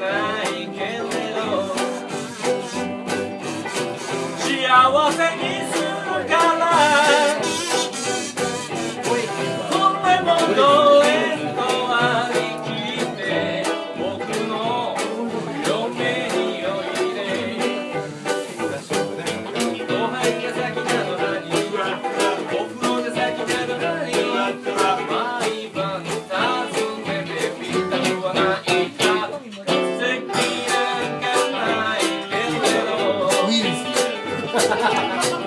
ないけれど。幸せにハハハハ!